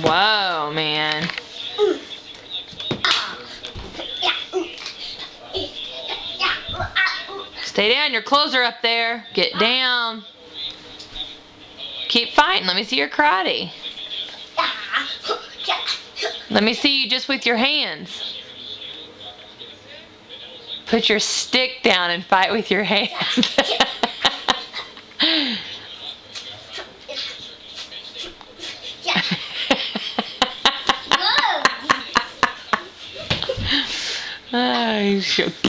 Whoa, man. Stay down. Your clothes are up there. Get down. Keep fighting. Let me see your karate. Let me see you just with your hands. Put your stick down and fight with your hands. Ai,